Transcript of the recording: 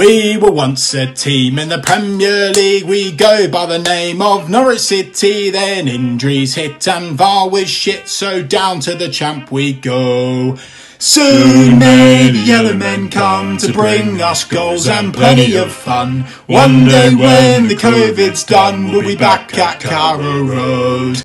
We were once a team in the Premier League. We go by the name of Norwich City. Then injuries hit and VAR was shit, so down to the champ we go. Soon may the yellow men come to bring us goals and plenty of fun. One day when the COVID's done, we'll be back at Carrow Road.